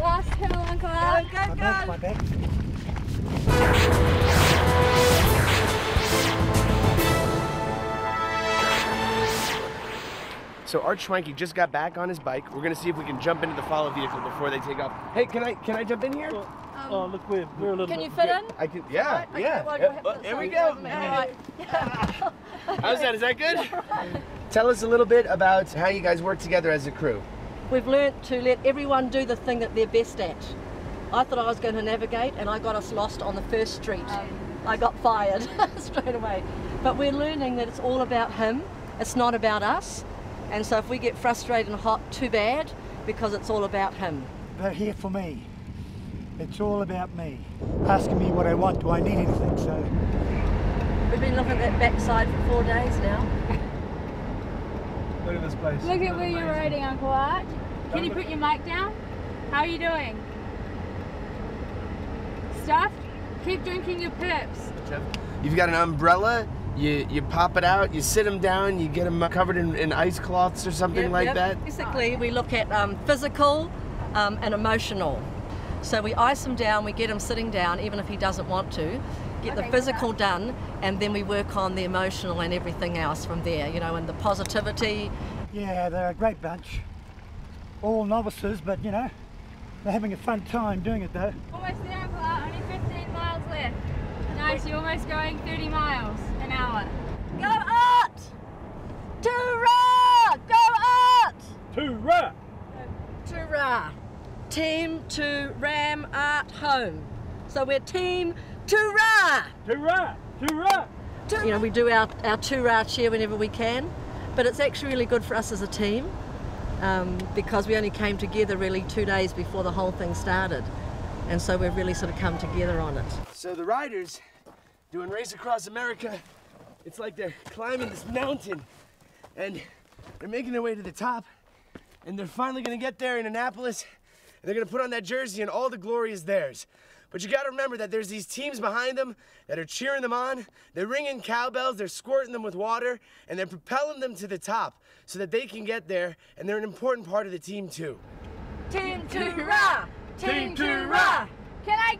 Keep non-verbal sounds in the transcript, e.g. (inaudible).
Last hill, Uncle Art. My back, my back. So Art Schwanke just got back on his bike. We're gonna see if we can jump into the follow vehicle before they take off. Hey, can I can I jump in here? Um, oh, look, we're, we're a little Can you bit- fit in? I can. Yeah, Okay, yeah. well, Yeah, you'll well, here we sorry, go. All right. (laughs) How's that? Is that good? (laughs) Tell us a little bit about how you guys work together as a crew. We've learnt to let everyone do the thing that they're best at. I thought I was going to navigate and I got us lost on the first street. Um. I got fired (laughs) straight away. But we're learning that it's all about him, it's not about us. And so if we get frustrated and hot, too bad, because it's all about him. They're here for me. It's all about me. Asking me what I want. Do I need anything? So, We've been looking at that backside for four days now. (laughs) look at this place. Look at where you're riding, Uncle Art. Can you put your mic down? How are you doing? Stuffed? Keep drinking your pips. You've got an umbrella. You you pop it out. You sit them down. You get them covered in, in ice cloths or something Yep, like yep. that. Basically, we look at um, physical um, and emotional. So we ice him down, we get him sitting down, even if he doesn't want to, get the Okay, physical done, and then we work on the emotional and everything else from there, you know, and the positivity. Yeah, they're a great bunch. All novices, but you know, they're having a fun time doing it though. Almost there, Uncle Only 15 miles left. Nice, you're almost going 30 miles an hour. Go Art! Toorah! Go Art! Toorah! Toorah! Team to Ram Art Home. So we're Team Toorah! Toorah! Toorah! You know, we do our, our Toorah cheer whenever we can, but it's actually really good for us as a team um, because we only came together really two days before the whole thing started. And so we've really sort of come together on it. So the riders doing Race Across America, it's like they're climbing this mountain and they're making their way to the top and they're finally gonna get there in Annapolis and they're gonna put on that jersey and all the glory is theirs. But you gotta remember that there's these teams behind them that are cheering them on, they're ringing cowbells, they're squirting them with water, and they're propelling them to the top so that they can get there and they're an important part of the team too. Team Toorah! Team Toorah! Can I